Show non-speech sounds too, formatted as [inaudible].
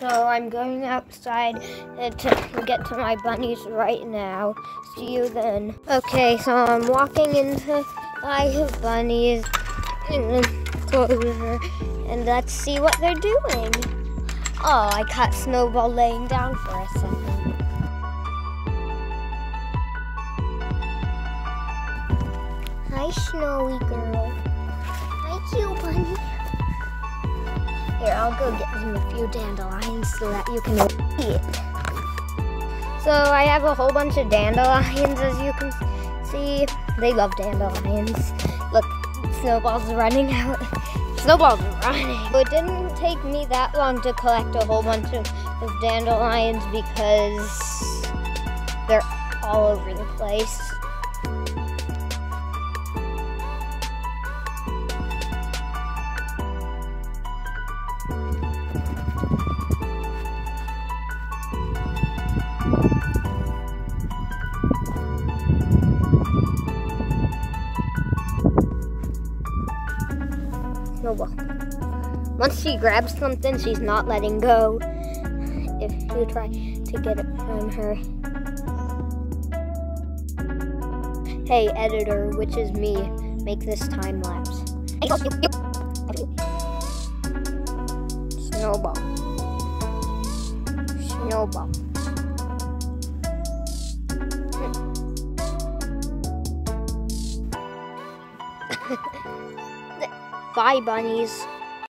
So I'm going outside to get to my bunnies right now. See you then. Okay, so I'm walking into my bunnies in the enclosure and let's see what they're doing. Oh, I caught Snowball laying down for a second. Hi, Snowy girl. Here, I'll go get him a few dandelions so that you can eat. So I have a whole bunch of dandelions, as you can see. They love dandelions. Look, Snowball's running out. [laughs] Snowball's running. It didn't take me that long to collect a whole bunch of, of dandelions because they're all over the place. Snowball. Once she grabs something, she's not letting go. If you try to get it from her. Hey, editor, which is me, make this time lapse. Snowball. Snowball. [laughs] Bye, bunnies.